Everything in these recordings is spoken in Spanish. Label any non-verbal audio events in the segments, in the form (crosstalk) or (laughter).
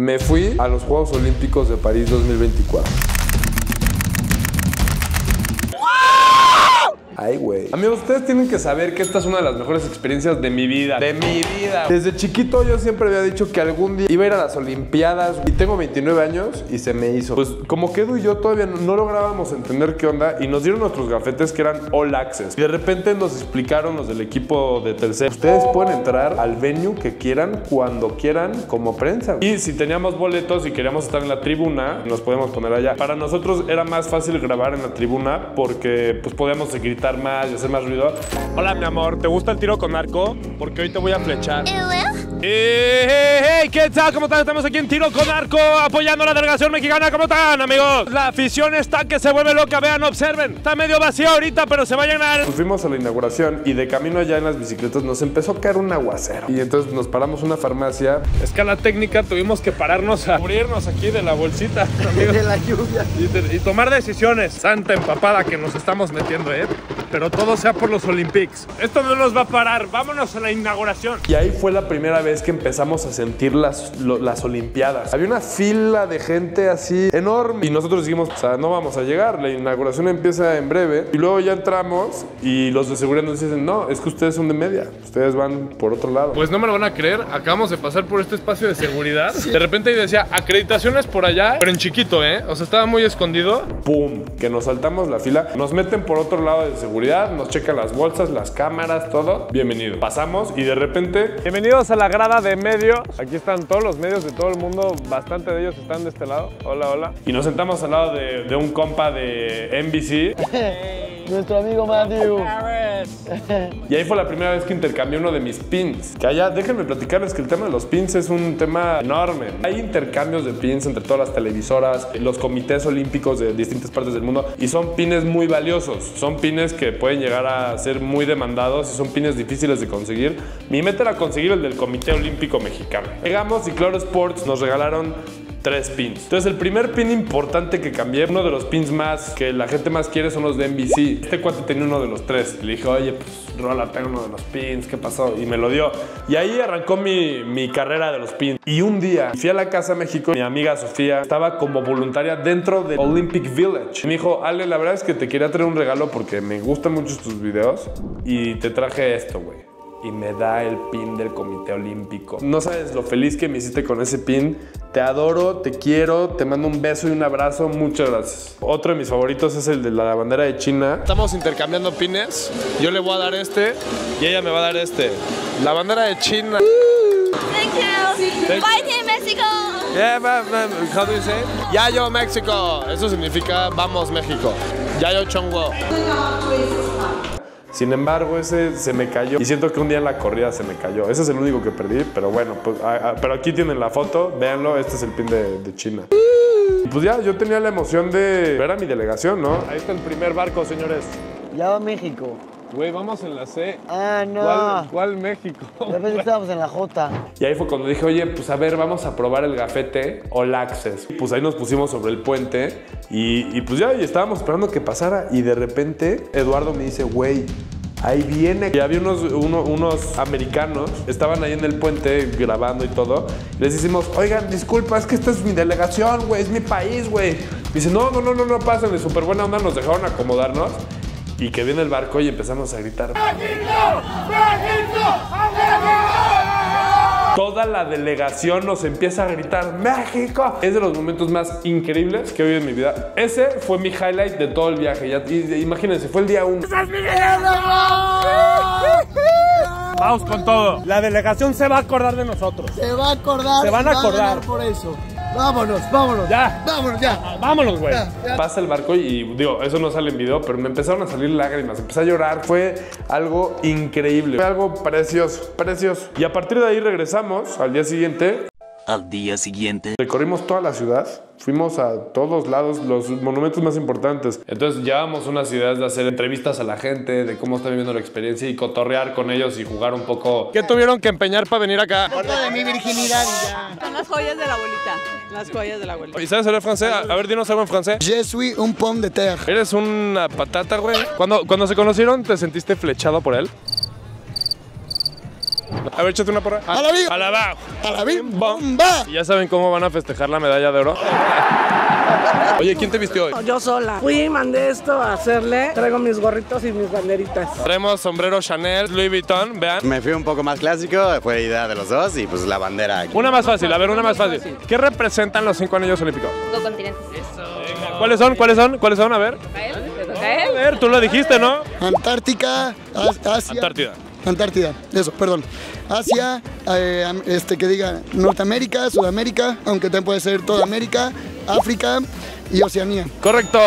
Me fui a los Juegos Olímpicos de París 2024. Ay, güey. Amigos, ustedes tienen que saber que esta es una de las mejores experiencias de mi vida. De mi vida. Desde chiquito yo siempre había dicho que algún día iba a ir a las Olimpiadas. Y tengo 29 años y se me hizo. Pues como que Edu y yo todavía no, lográbamos entender qué onda. Y nos dieron nuestros gafetes que eran All Access. Y de repente nos explicaron los del equipo de Telcel. Ustedes pueden entrar al venue que quieran, cuando quieran, como prensa. Y si teníamos boletos y queríamos estar en la tribuna, nos podíamos poner allá. Para nosotros era más fácil grabar en la tribuna porque pues podíamos gritar más y hacer más ruido. Hola, mi amor, ¿te gusta el tiro con arco? Porque hoy te voy a flechar. ¡Hey, hey, hey! ¿Qué tal? ¿Cómo están? Estamos aquí en Tiro con Arco apoyando a la delegación mexicana. ¿Cómo están, amigos? La afición está que se vuelve loca. Vean, observen. Está medio vacío ahorita, pero se va a llenar. Pues fuimos a la inauguración y de camino allá en las bicicletas nos empezó a caer un aguacero. Y entonces nos paramos a una farmacia. Escala técnica, tuvimos que pararnos a cubrirnos aquí de la bolsita, (laughs) amigos. De la lluvia. Y, de- y tomar decisiones. Santa empapada que nos estamos metiendo, ¿eh? Pero todo sea por los Olympics. Esto no nos va a parar. Vámonos a la inauguración. Y ahí fue la primera vez que empezamos a sentir las, lo- las Olimpiadas. Había una fila de gente así enorme. Y nosotros dijimos, o sea, no vamos a llegar. La inauguración empieza en breve. Y luego ya entramos y los de seguridad nos dicen, no, es que ustedes son de media. Ustedes van por otro lado. Pues no me lo van a creer. Acabamos de pasar por este espacio de seguridad. (laughs) De repente ahí decía, acreditaciones por allá, pero en chiquito, ¿eh? O sea, estaba muy escondido. ¡Pum! Que nos saltamos la fila. Nos meten por otro lado de Nos checan las bolsas, las cámaras, todo. Bienvenido. Pasamos y de repente... Bienvenidos a la grada de medios. Aquí están todos los medios de todo el mundo. Bastante de ellos están de este lado. Hola, hola. Y nos sentamos al lado de, de un compa de NBC. (laughs) Nuestro amigo Matthew. Y ahí fue la primera vez que intercambié uno de mis pins. Que allá, déjenme platicarles que el tema de los pins es un tema enorme. Hay intercambios de pins entre todas las televisoras, los comités olímpicos de distintas partes del mundo y son pines muy valiosos. Son pines que pueden llegar a ser muy demandados y son pines difíciles de conseguir. Mi meta era conseguir el del Comité Olímpico Mexicano. Llegamos y Claro Sports nos regalaron tres pins. Entonces el primer pin importante que cambié, uno de los pins más que la gente más quiere son los de NBC. Este cuate tenía uno de los tres. Le dije, oye, pues Rola, tengo uno de los pins, ¿qué pasó? Y me lo dio. Y ahí arrancó mi, mi carrera de los pins. Y un día fui a la Casa México, mi amiga Sofía estaba como voluntaria dentro del Olympic Village. Me dijo, Ale, la verdad es que te quería traer un regalo porque me gustan mucho tus videos y te traje esto, güey y me da el pin del Comité Olímpico. No sabes lo feliz que me hiciste con ese pin. Te adoro, te quiero, te mando un beso y un abrazo. Muchas gracias. Otro de mis favoritos es el de la bandera de China. Estamos intercambiando pines. Yo le voy a dar este y ella me va a dar este. La bandera de China. Thank you. Thank- in Mexico. Yeah, ma- ma- how do you say? Yayo México. Eso significa vamos México. Yayo Chongwo. Sin embargo, ese se me cayó. Y siento que un día en la corrida se me cayó. Ese es el único que perdí. Pero bueno, pues, pero aquí tienen la foto. Véanlo. Este es el pin de, China. Y pues ya, yo tenía la emoción de ver a mi delegación, ¿no? Ahí está el primer barco, señores. Ya México. Güey, vamos en la C. Ah, no. ¿Cuál, cuál México? De repente (laughs) estábamos en la J. Y ahí fue cuando dije, oye, pues a ver, vamos a probar el gafete All Access. Pues ahí nos pusimos sobre el puente y, y pues ya y estábamos esperando que pasara. Y de repente Eduardo me dice, güey, ahí viene. Y había unos, uno- unos americanos, estaban ahí en el puente grabando y todo. Y les decimos, oigan, disculpa, es que esta es mi delegación, güey, es mi país, güey. Dice, no, no, no, no, no, pásenle, súper buena onda, nos dejaron acomodarnos. Y que viene el barco y empezamos a gritar. Toda la delegación nos empieza a gritar ¡México! Es de los momentos más increíbles que he vivido en mi vida. Ese fue mi highlight de todo el viaje. Ya, y- imagínense, fue el día uno. Vamos con todo. La delegación se va a acordar de nosotros. Se va a acordar. Se van a y va acordar. ganar por eso. Vámonos, vámonos. Ya. Vámonos, ya. Vámonos, güey. Ya, ya. Pasa el barco y digo, eso no sale en video, pero me empezaron a salir lágrimas, empecé a llorar, fue algo increíble, fue algo precioso, precioso. Y a partir de ahí regresamos al día siguiente, Al día siguiente. recorrimos toda la ciudad, fuimos a todos lados, los monumentos más importantes. Entonces llevábamos unas ideas de hacer entrevistas a la gente, de cómo está viviendo la experiencia y cotorrear con ellos y jugar un poco. ¿Qué tuvieron que empeñar para venir acá? Foto de mi virginidad y ya. Son las joyas de la abuelita. Las joyas de la abuelita. ¿Y sabes hablar francés? A a ver, dinos algo en francés. Je suis un pomme de terre. Eres una patata, güey. Cuando, cuando se conocieron, ¿te sentiste flechado por él? A ver, échate una porra. A la bim. A la abajo. A la bim, bomba. ¿Y ya saben cómo van a festejar la medalla de oro? (laughs) Oye, ¿quién te vistió hoy? Yo sola. Fui y mandé esto a hacerle. Traigo mis gorritos y mis banderitas. Traemos sombrero Chanel, Louis Vuitton, vean. Me fui un poco más clásico, fue idea de los dos y pues la bandera aquí. Una más fácil, a ver, una más fácil. ¿Qué representan los cinco anillos olímpicos? Dos continentes. ¿Cuáles son? ¿Cuáles son? ¿Cuáles son? A ver. ¿A él? ¿Le toca a ver, tú lo dijiste, ¿no? Antártica, As- Asia. Antártida. Antártida, eso, perdón. Asia, eh, este que diga Norteamérica, Sudamérica, aunque también puede ser toda América, África y Oceanía. Correcto.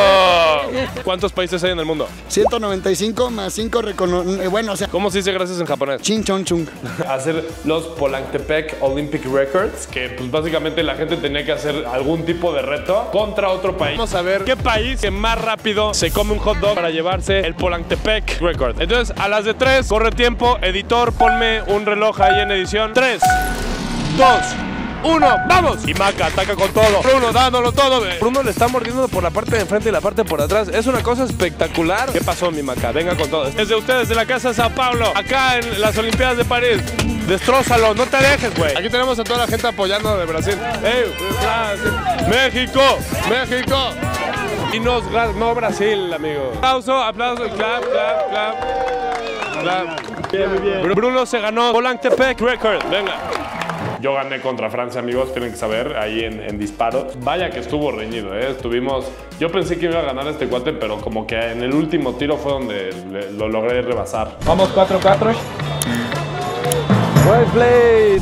¿Cuántos países hay en el mundo? 195 más 5 recono... eh, bueno, o sea, ¿Cómo se dice gracias en japonés? chin chon chung. (laughs) hacer los Polantepec Olympic Records, que pues básicamente la gente tenía que hacer algún tipo de reto contra otro país. Vamos a ver qué país que más rápido se come un hot dog para llevarse el Polantepec Record. Entonces, a las de tres, corre tiempo, editor, ponme un reloj ahí en edición. Tres, dos, uno, ¡vamos! Y Maca ataca con todo. Bruno dándolo todo. ve. Bruno le está mordiendo por la parte de enfrente y la parte por atrás. Es una cosa espectacular. ¿Qué pasó, mi Maca? Venga con todo. Es de ustedes, de la Casa de Sao Paulo, acá en las Olimpiadas de París. Destrózalo, no te dejes, güey. Aquí tenemos a toda la gente apoyando de Brasil. ¡Ey! Brasil. ¡México! ¡México! Y nos no Brasil, amigo. Aplauso, aplauso, clap, clap, clap. clap. Bien, muy bien. Bruno se ganó Polantepec Record. Venga. Yo gané contra Francia, amigos, tienen que saber, ahí en, disparos. Vaya que estuvo reñido, ¿eh? Estuvimos... Yo pensé que iba a ganar este cuate, pero como que en el último tiro fue donde lo logré rebasar. Vamos 4-4.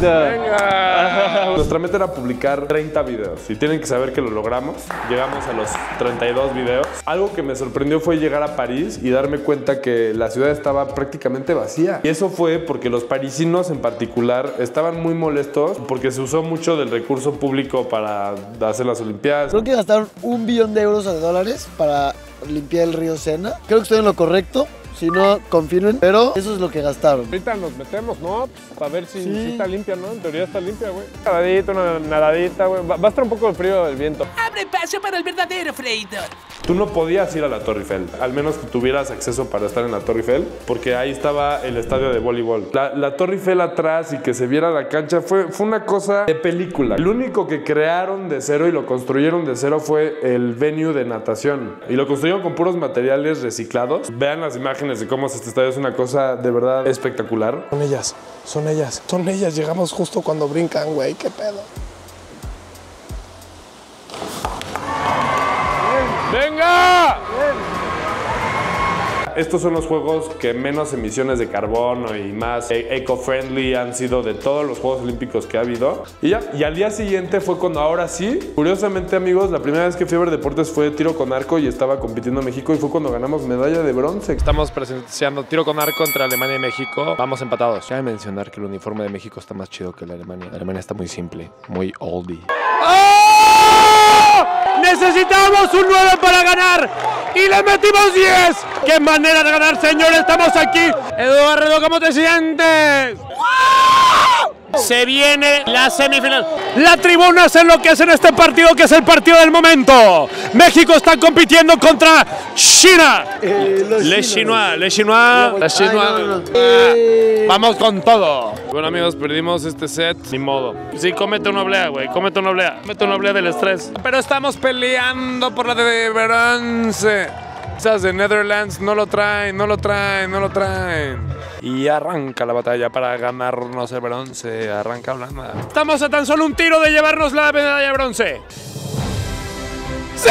Venga. Nuestra meta era publicar 30 videos y tienen que saber que lo logramos. Llegamos a los 32 videos. Algo que me sorprendió fue llegar a París y darme cuenta que la ciudad estaba prácticamente vacía. Y eso fue porque los parisinos en particular estaban muy molestos porque se usó mucho del recurso público para hacer las Olimpiadas. Creo que gastaron un billón de euros o de dólares para limpiar el río Sena. Creo que estoy en lo correcto. Si no, confirmen. Pero eso es lo que gastaron. Ahorita nos metemos, ¿no? Para ver si, si está limpia, ¿no? En teoría está limpia, güey. Nadadita, una nadadita, güey. Va, va a estar un poco de frío el viento. Abre paso para el verdadero freidor. Tú no podías ir a la Torre Eiffel, al menos que tuvieras acceso para estar en la Torre Eiffel, porque ahí estaba el estadio de voleibol. La, la Torre Eiffel atrás y que se viera la cancha fue, fue una cosa de película. Lo único que crearon de cero y lo construyeron de cero fue el venue de natación. Y lo construyeron con puros materiales reciclados. Vean las imágenes de cómo es este estadio, es una cosa de verdad espectacular. Son ellas, son ellas, son ellas. Llegamos justo cuando brincan, güey. ¿Qué pedo? ¡Venga! Estos son los juegos que menos emisiones de carbono y más e- eco-friendly han sido de todos los Juegos Olímpicos que ha habido. Y ya, y al día siguiente fue cuando ahora sí, curiosamente amigos, la primera vez que fui a ver deportes fue tiro con arco y estaba compitiendo en México y fue cuando ganamos medalla de bronce. Estamos presenciando tiro con arco entre Alemania y México. Vamos empatados. Cabe mencionar que el uniforme de México está más chido que el de Alemania. La Alemania está muy simple, muy oldie. Necesitamos un 9 para ganar y le metimos 10. ¡Qué manera de ganar, señor! Estamos aquí. Eduardo, ¿cómo te sientes? Se viene la semifinal. La tribuna se enloquece en este partido que es el partido del momento. México está compitiendo contra China. Le Chinois, Le Chinois. Le Chinois. Ah, Vamos con todo. Bueno amigos, perdimos este set. Ni modo. Sí, cómete una oblea, güey. Cómete una oblea. Cómete una oblea del estrés. Pero estamos peleando por la de bronce. Esas de Netherlands no lo traen, no lo traen, no lo traen. Y arranca la batalla para ganarnos el bronce. Arranca Holanda. Estamos a tan solo un tiro de llevarnos la medalla de bronce. ¡Sí!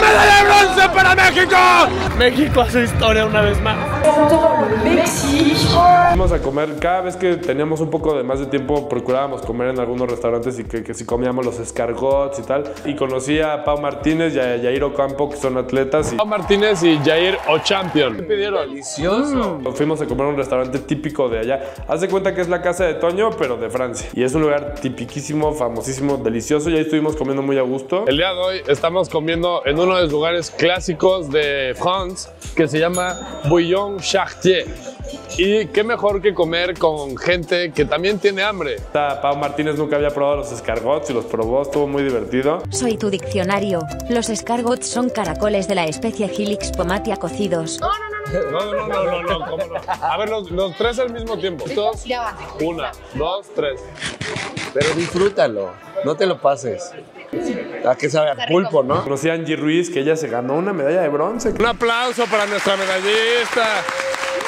¡Medalla de bronce para México! México hace historia una vez más. Fuimos a comer, cada vez que teníamos un poco de más de tiempo, procurábamos comer en algunos restaurantes y que, que si comíamos los escargots y tal. Y conocí a Pau Martínez y a Yair Ocampo, que son atletas. Y... Pau Martínez y Jair Ochampion. ¿Qué pidieron? Delicioso. Fuimos a comer a un restaurante típico de allá. Haz de cuenta que es la casa de Toño, pero de Francia. Y es un lugar tipiquísimo, famosísimo, delicioso. Y ahí estuvimos comiendo muy a gusto. El día de hoy estamos comiendo en uno de los lugares clásicos de France que se llama Bouillon Chartier. Y qué mejor que comer con gente que también tiene hambre. Pau Martínez nunca había probado los escargots y los probó, estuvo muy divertido. Soy tu diccionario. Los escargots son caracoles de la especie Helix pomatia cocidos. No, no, no, no, no, ¿cómo no? A ver, los, los tres al mismo tiempo. Dos, una, dos, tres. Pero disfrútalo, no te lo pases. ¿A qué sabe? A pulpo, ¿no? Conocí a Angie Ruiz, que ella se ganó una medalla de bronce. Un aplauso para nuestra medallista.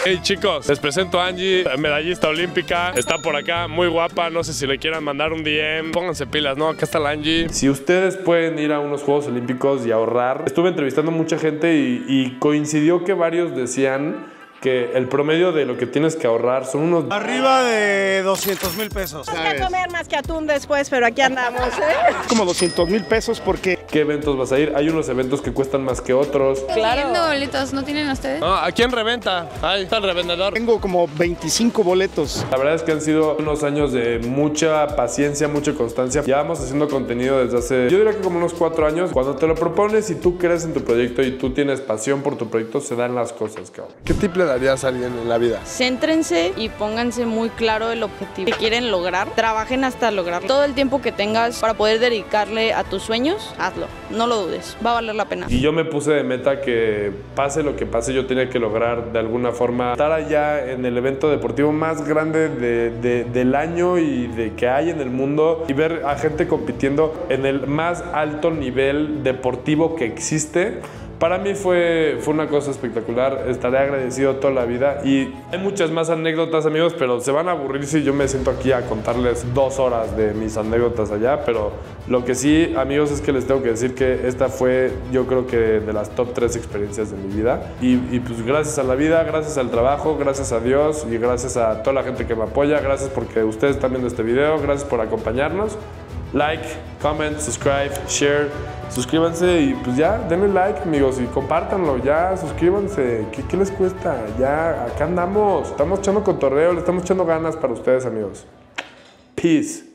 Hey chicos, les presento a Angie, medallista olímpica. Está por acá, muy guapa. No sé si le quieran mandar un DM. Pónganse pilas, ¿no? Acá está la Angie. Si ustedes pueden ir a unos Juegos Olímpicos y ahorrar, estuve entrevistando mucha gente y, y coincidió que varios decían que el promedio de lo que tienes que ahorrar son unos... Arriba de 200 mil pesos. Hay que comer más que atún después, pero aquí andamos, ¿eh? Como 200 mil pesos porque... ¿Qué eventos vas a ir? Hay unos eventos que cuestan más que otros. Claro. boletos no tienen ustedes? No, ¿a quién reventa? Ahí está el revendedor. Tengo como 25 boletos. La verdad es que han sido unos años de mucha paciencia, mucha constancia. Ya vamos haciendo contenido desde hace, yo diría que como unos cuatro años. Cuando te lo propones y tú crees en tu proyecto y tú tienes pasión por tu proyecto, se dan las cosas, cabrón. ¿Qué tip le darías a alguien en la vida? Céntrense y pónganse muy claro el objetivo que quieren lograr. Trabajen hasta lograrlo. Todo el tiempo que tengas para poder dedicarle a tus sueños, hazlo. No lo dudes. Va a valer la pena. Y yo me puse de meta que pase lo que pase, yo tenía que lograr de alguna forma estar allá en el evento deportivo más grande de- de- del año y de que hay en el mundo y ver a gente compitiendo en el más alto nivel deportivo que existe. Para mí fue, fue una cosa espectacular, estaré agradecido toda la vida. Y hay muchas más anécdotas amigos, pero se van a aburrir si yo me siento aquí a contarles dos horas de mis anécdotas allá, pero lo que sí amigos es que les tengo que decir que esta fue yo creo que de las top tres experiencias de mi vida. Y, pues gracias a la vida, gracias al trabajo, gracias a Dios y gracias a toda la gente que me apoya, gracias porque ustedes están viendo este video, gracias por acompañarnos. Like, comment, subscribe, share. Suscríbanse y pues ya, denle like, amigos, y compártanlo, ya, suscríbanse. ¿Qué, les cuesta? Ya, acá andamos. Estamos echando cotorreo, le estamos echando ganas para ustedes, amigos. Peace.